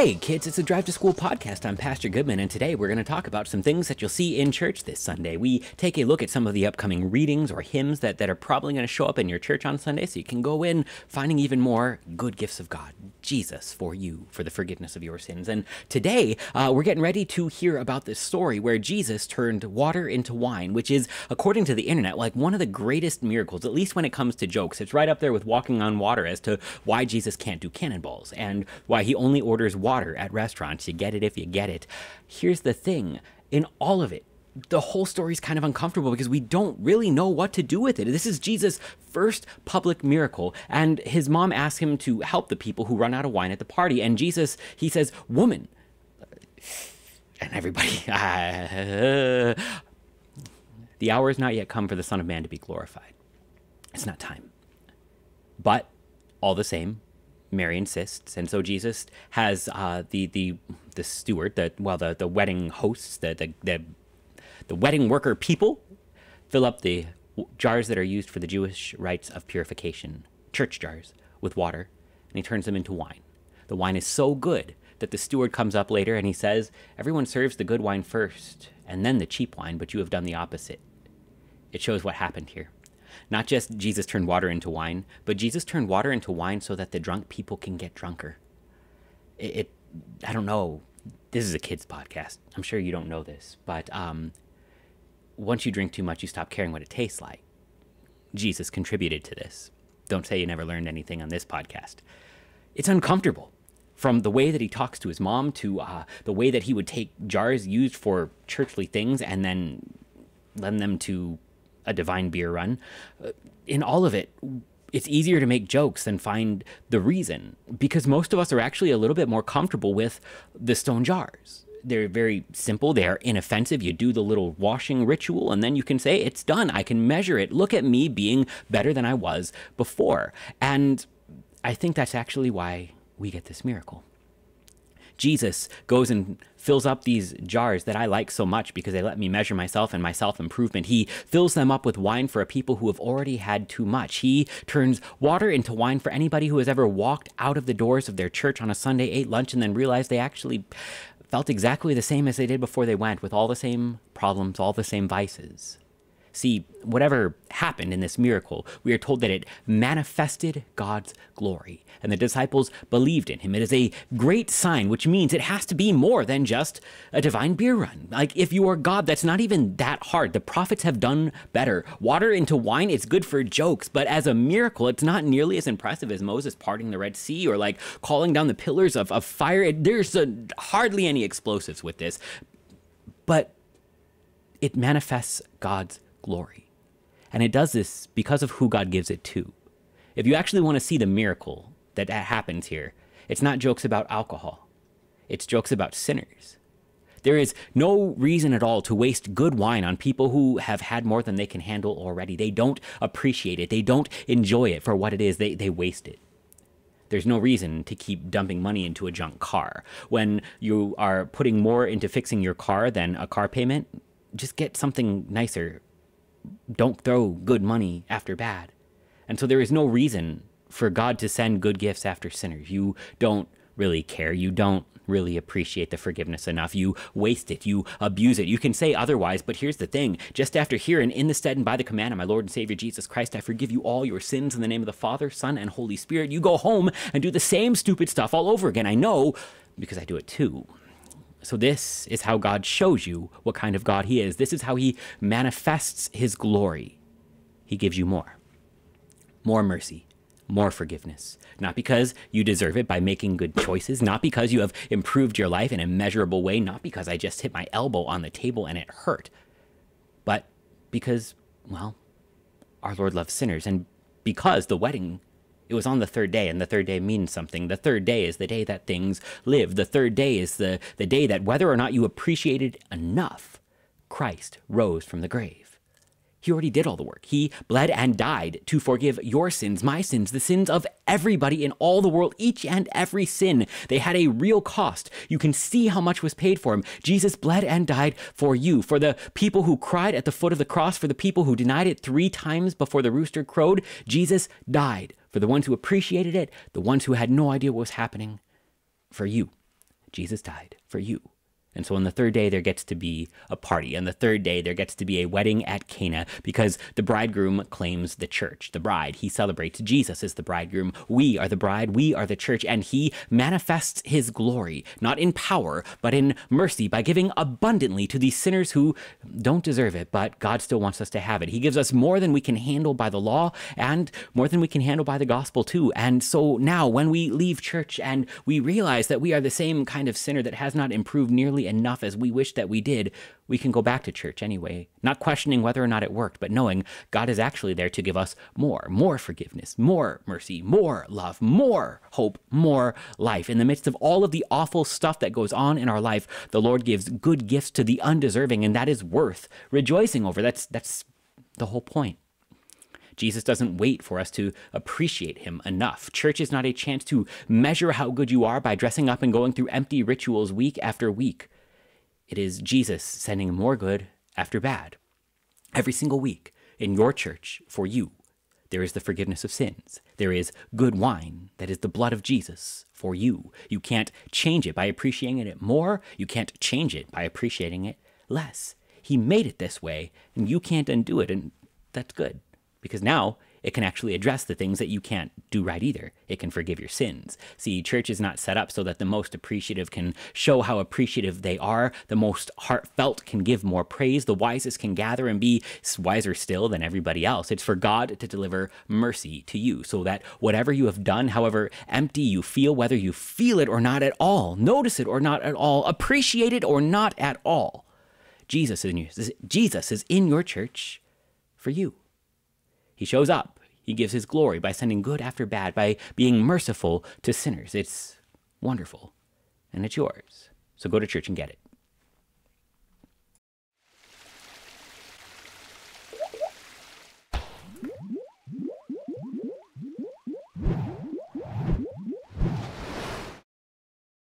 Hey kids, it's a Drive to School podcast. I'm Pastor Goodman, and today we're going to talk about some things that you'll see in church this Sunday. We take a look at some of the upcoming readings or hymns that, that are probably going to show up in your church on Sunday so you can go in finding even more good gifts of God, Jesus for you, for the forgiveness of your sins. And today uh, we're getting ready to hear about this story where Jesus turned water into wine, which is, according to the internet, like one of the greatest miracles, at least when it comes to jokes. It's right up there with walking on water as to why Jesus can't do cannonballs and why he only orders water at restaurants. You get it if you get it. Here's the thing in all of it, the whole story is kind of uncomfortable because we don't really know what to do with it. This is Jesus' first public miracle, and his mom asks him to help the people who run out of wine at the party. And Jesus, he says, Woman. And everybody, the hour has not yet come for the Son of Man to be glorified. It's not time. But all the same, Mary insists, and so Jesus has uh, the the the steward, the well, the the wedding hosts, the the the, the wedding worker people, fill up the jars that are used for the Jewish rites of purification, church jars, with water, and he turns them into wine. The wine is so good that the steward comes up later and he says, "Everyone serves the good wine first, and then the cheap wine, but you have done the opposite." It shows what happened here. Not just Jesus turned water into wine, but Jesus turned water into wine so that the drunk people can get drunker. It, it I don't know. This is a kids podcast. I'm sure you don't know this, but um, once you drink too much, you stop caring what it tastes like. Jesus contributed to this. Don't say you never learned anything on this podcast. It's uncomfortable from the way that he talks to his mom to uh, the way that he would take jars used for churchly things and then lend them to a divine beer run. Uh, in all of it, it's easier to make jokes than find the reason because most of us are actually a little bit more comfortable with the stone jars. They're very simple, they are inoffensive. You do the little washing ritual and then you can say, It's done. I can measure it. Look at me being better than I was before. And I think that's actually why we get this miracle. Jesus goes and fills up these jars that I like so much because they let me measure myself and my self improvement. He fills them up with wine for a people who have already had too much. He turns water into wine for anybody who has ever walked out of the doors of their church on a Sunday, ate lunch, and then realized they actually felt exactly the same as they did before they went, with all the same problems, all the same vices. See, whatever happened in this miracle, we are told that it manifested God's glory, and the disciples believed in him. It is a great sign, which means it has to be more than just a divine beer run. Like, if you are God, that's not even that hard. The prophets have done better. Water into wine, it's good for jokes, but as a miracle, it's not nearly as impressive as Moses parting the Red Sea or like calling down the pillars of, of fire. There's a, hardly any explosives with this, but it manifests God's glory. And it does this because of who God gives it to. If you actually want to see the miracle that happens here, it's not jokes about alcohol, it's jokes about sinners. There is no reason at all to waste good wine on people who have had more than they can handle already. They don't appreciate it, they don't enjoy it for what it is, they, they waste it. There's no reason to keep dumping money into a junk car. When you are putting more into fixing your car than a car payment, just get something nicer don't throw good money after bad. And so there is no reason for God to send good gifts after sinners. You don't really care. You don't really appreciate the forgiveness enough. You waste it. You abuse it. You can say otherwise, but here's the thing. Just after hearing, in the stead and by the command of my Lord and Savior Jesus Christ, I forgive you all your sins in the name of the Father, Son, and Holy Spirit, you go home and do the same stupid stuff all over again. I know because I do it too. So, this is how God shows you what kind of God He is. This is how He manifests His glory. He gives you more more mercy, more forgiveness. Not because you deserve it by making good choices, not because you have improved your life in a measurable way, not because I just hit my elbow on the table and it hurt, but because, well, our Lord loves sinners and because the wedding it was on the third day, and the third day means something. The third day is the day that things live. The third day is the, the day that, whether or not you appreciate it enough, Christ rose from the grave. He already did all the work. He bled and died to forgive your sins, my sins, the sins of everybody in all the world, each and every sin. They had a real cost. You can see how much was paid for him. Jesus bled and died for you, for the people who cried at the foot of the cross, for the people who denied it three times before the rooster crowed. Jesus died for the ones who appreciated it, the ones who had no idea what was happening, for you. Jesus died for you. And so on the third day, there gets to be a party. On the third day, there gets to be a wedding at Cana because the bridegroom claims the church. The bride, he celebrates Jesus as the bridegroom. We are the bride, we are the church, and he manifests his glory, not in power, but in mercy by giving abundantly to these sinners who don't deserve it, but God still wants us to have it. He gives us more than we can handle by the law and more than we can handle by the gospel, too. And so now, when we leave church and we realize that we are the same kind of sinner that has not improved nearly nearly enough as we wish that we did, we can go back to church anyway, not questioning whether or not it worked, but knowing God is actually there to give us more, more forgiveness, more mercy, more love, more hope, more life. In the midst of all of the awful stuff that goes on in our life, the Lord gives good gifts to the undeserving, and that is worth rejoicing over. That's that's the whole point. Jesus doesn't wait for us to appreciate him enough. Church is not a chance to measure how good you are by dressing up and going through empty rituals week after week. It is Jesus sending more good after bad. Every single week in your church for you, there is the forgiveness of sins. There is good wine, that is the blood of Jesus for you. You can't change it by appreciating it more. You can't change it by appreciating it less. He made it this way, and you can't undo it, and that's good because now it can actually address the things that you can't do right either. It can forgive your sins. See, church is not set up so that the most appreciative can show how appreciative they are, the most heartfelt can give more praise, the wisest can gather and be wiser still than everybody else. It's for God to deliver mercy to you so that whatever you have done, however empty you feel, whether you feel it or not at all, notice it or not at all, appreciate it or not at all, Jesus is in, your, Jesus is in your church for you. He shows up. He gives his glory by sending good after bad, by being merciful to sinners. It's wonderful, and it's yours. So go to church and get it.